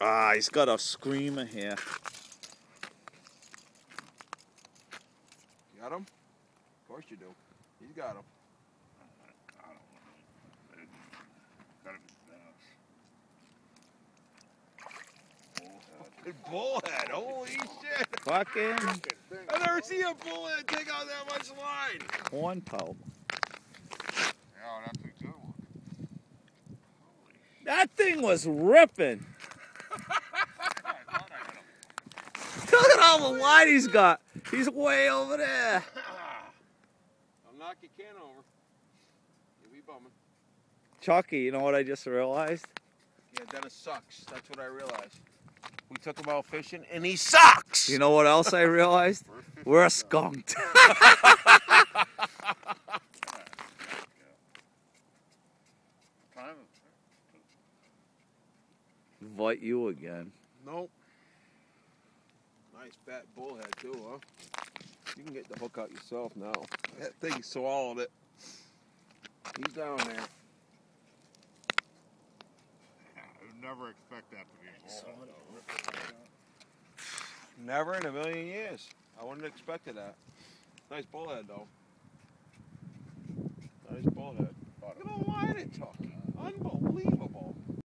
Ah, he's got a screamer here. Got him? Of course you do. He's got him. Bullhead, holy shit! Fucking I never seen a bullhead take out that much line. horn pout. Yeah, that's a good one. That thing was ripping. Look at all the line he's got. He's way over there. I'll knock your can over. You'll be bumming. Chucky, you know what I just realized? Yeah, Dennis sucks. That's what I realized. We took him out fishing, and he sucks. You know what else I realized? We're skunked. Invite you again. Nope. Nice fat bullhead too, huh? You can get the hook out yourself now. That thing swallowed it. He's down there. I would never expect that to be a bullhead. Never in a million years. I wouldn't have expected that. Nice bullhead though.